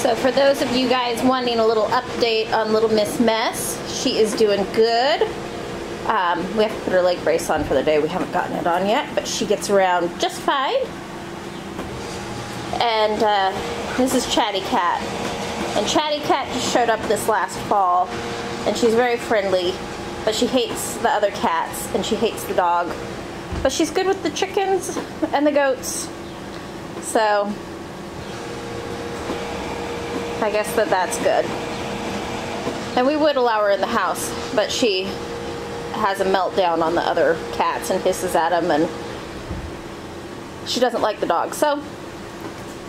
So for those of you guys wanting a little update on Little Miss Mess, she is doing good. Um, we have to put her leg brace on for the day. We haven't gotten it on yet, but she gets around just fine. And uh, this is Chatty Cat. And Chatty Cat just showed up this last fall, and she's very friendly, but she hates the other cats, and she hates the dog. But she's good with the chickens and the goats. So I guess that that's good. And we would allow her in the house, but she has a meltdown on the other cats and hisses at them and she doesn't like the dog. So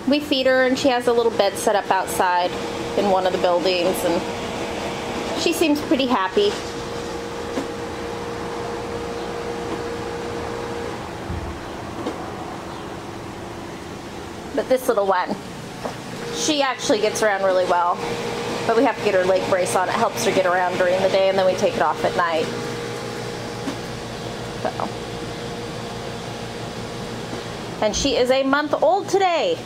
we feed her and she has a little bed set up outside in one of the buildings and she seems pretty happy. But this little one, she actually gets around really well. But we have to get her leg brace on. It helps her get around during the day and then we take it off at night. So. And she is a month old today.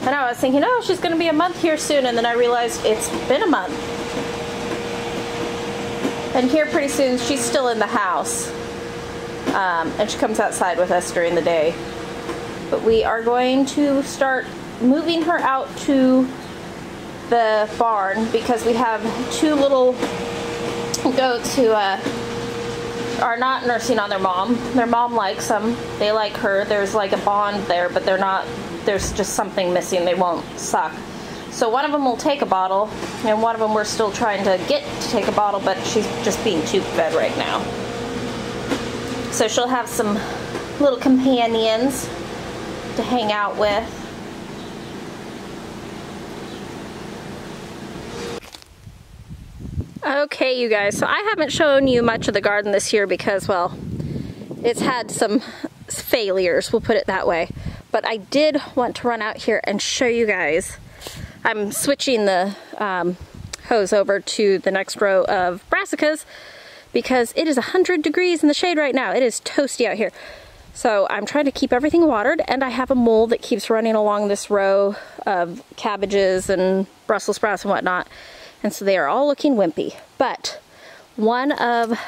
And I was thinking, oh, she's going to be a month here soon, and then I realized it's been a month. And here pretty soon, she's still in the house. Um, and she comes outside with us during the day. But we are going to start moving her out to the barn because we have two little goats who uh, are not nursing on their mom. Their mom likes them. They like her. There's like a bond there, but they're not there's just something missing. They won't suck. So one of them will take a bottle, and one of them we're still trying to get to take a bottle, but she's just being tube fed right now. So she'll have some little companions to hang out with. Okay, you guys, so I haven't shown you much of the garden this year because, well, it's had some failures, we'll put it that way but I did want to run out here and show you guys. I'm switching the um, hose over to the next row of brassicas because it is 100 degrees in the shade right now. It is toasty out here. So I'm trying to keep everything watered and I have a mole that keeps running along this row of cabbages and Brussels sprouts and whatnot. And so they are all looking wimpy. But one of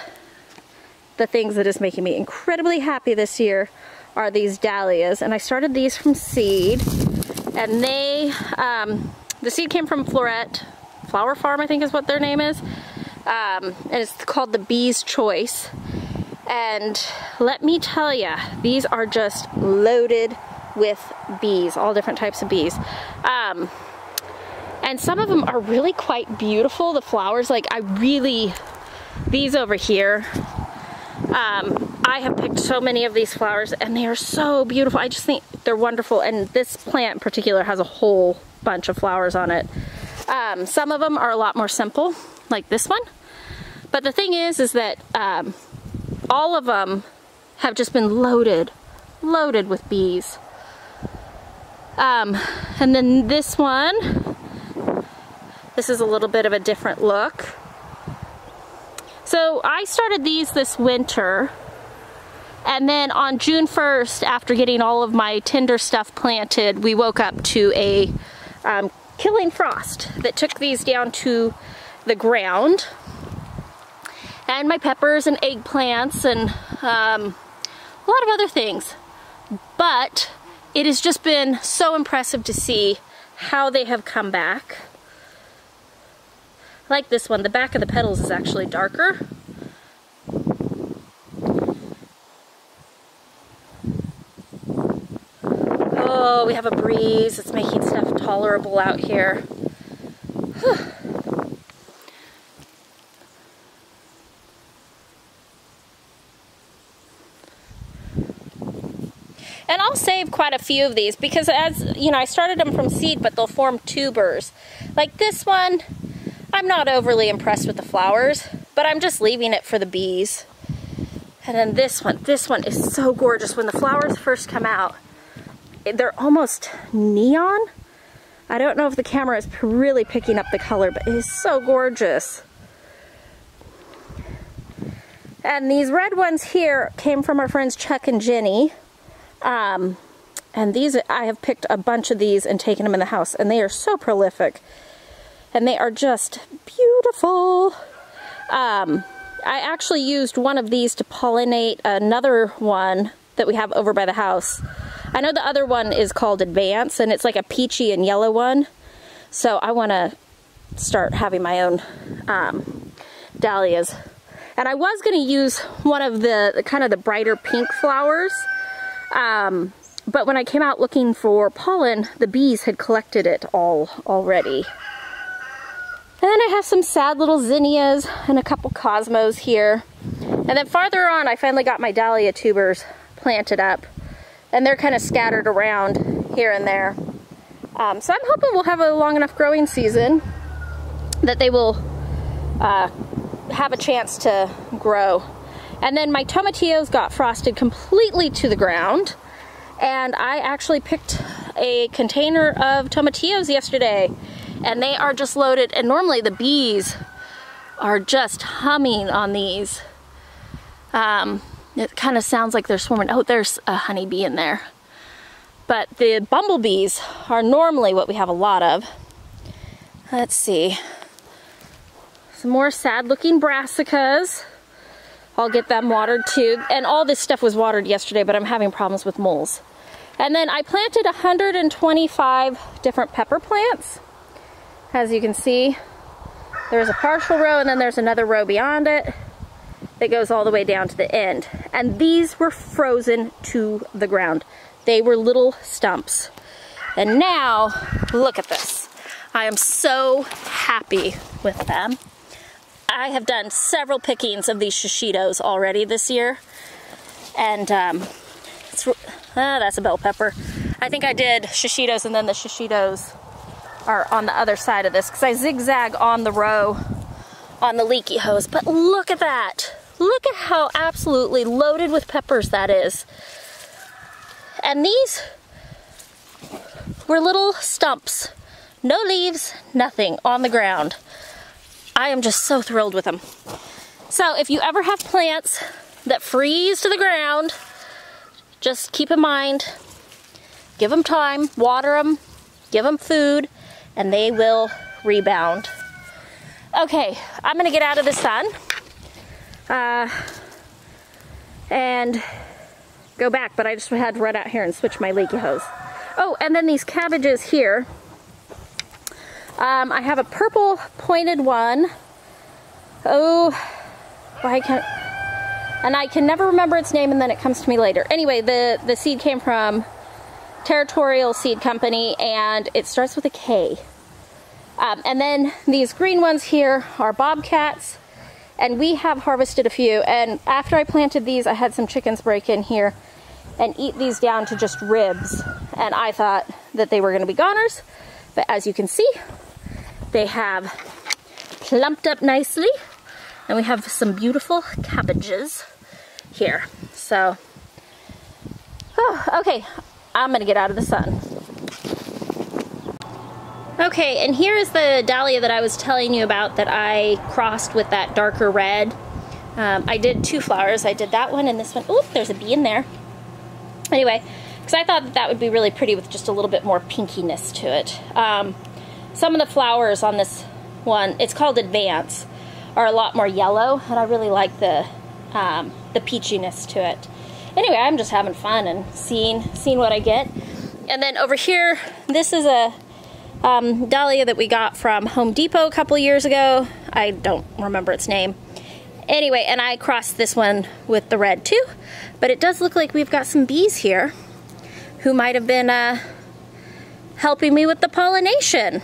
the things that is making me incredibly happy this year are these dahlias. And I started these from seed. And they, um, the seed came from Floret Flower Farm, I think is what their name is. Um, and it's called the Bee's Choice. And let me tell you, these are just loaded with bees, all different types of bees. Um, and some of them are really quite beautiful. The flowers, like I really, these over here, um, I have picked so many of these flowers and they are so beautiful. I just think they're wonderful. And this plant in particular has a whole bunch of flowers on it. Um, some of them are a lot more simple, like this one. But the thing is, is that um, all of them have just been loaded, loaded with bees. Um, and then this one, this is a little bit of a different look. So I started these this winter and then on June 1st, after getting all of my tinder stuff planted, we woke up to a um, killing frost that took these down to the ground. And my peppers and eggplants and um, a lot of other things. But it has just been so impressive to see how they have come back like this one. The back of the petals is actually darker. Oh, we have a breeze. It's making stuff tolerable out here. And I'll save quite a few of these because as, you know, I started them from seed, but they'll form tubers. Like this one, I'm not overly impressed with the flowers, but I'm just leaving it for the bees. And then this one, this one is so gorgeous. When the flowers first come out, they're almost neon. I don't know if the camera is really picking up the color, but it is so gorgeous. And these red ones here came from our friends Chuck and Jenny. Um, And these, I have picked a bunch of these and taken them in the house, and they are so prolific. And they are just beautiful. Um, I actually used one of these to pollinate another one that we have over by the house. I know the other one is called Advance, and it's like a peachy and yellow one. So I want to start having my own um, dahlias. And I was going to use one of the, kind of the brighter pink flowers. Um, but when I came out looking for pollen, the bees had collected it all already. And then I have some sad little zinnias and a couple cosmos here. And then farther on, I finally got my dahlia tubers planted up. And they're kind of scattered around here and there. Um, so I'm hoping we'll have a long enough growing season that they will uh, have a chance to grow. And then my tomatillos got frosted completely to the ground. And I actually picked a container of tomatillos yesterday and they are just loaded and normally the bees are just humming on these. Um, it kind of sounds like they're swarming. Oh there's a honeybee in there. But the bumblebees are normally what we have a lot of. Let's see. Some more sad looking brassicas. I'll get them watered too. And all this stuff was watered yesterday but I'm having problems with moles. And then I planted 125 different pepper plants as you can see, there's a partial row and then there's another row beyond it that goes all the way down to the end. And these were frozen to the ground. They were little stumps. And now, look at this. I am so happy with them. I have done several pickings of these shishitos already this year. And um, ah, that's a bell pepper. I think I did shishitos and then the shishitos are on the other side of this because I zigzag on the row on the leaky hose. But look at that. Look at how absolutely loaded with peppers that is. And these were little stumps. No leaves, nothing on the ground. I am just so thrilled with them. So if you ever have plants that freeze to the ground, just keep in mind, give them time, water them, give them food, and they will rebound. Okay, I'm gonna get out of the sun uh, and go back, but I just had to run out here and switch my leaky hose. Oh, and then these cabbages here. Um, I have a purple pointed one. Oh, I can't, and I can never remember its name and then it comes to me later. Anyway, the, the seed came from Territorial Seed Company, and it starts with a K. Um, and then these green ones here are bobcats, and we have harvested a few. And after I planted these, I had some chickens break in here and eat these down to just ribs. And I thought that they were going to be goners, but as you can see, they have plumped up nicely. And we have some beautiful cabbages here. So, oh, okay, I'm gonna get out of the sun. Okay, and here is the dahlia that I was telling you about that I crossed with that darker red. Um, I did two flowers. I did that one and this one. Oh, there's a bee in there. Anyway, because I thought that, that would be really pretty with just a little bit more pinkiness to it. Um, some of the flowers on this one, it's called Advance, are a lot more yellow, and I really like the um, the peachiness to it anyway, I'm just having fun and seeing seeing what I get. And then over here, this is a um, dahlia that we got from Home Depot a couple years ago. I don't remember its name. Anyway, and I crossed this one with the red too, but it does look like we've got some bees here who might have been uh, helping me with the pollination.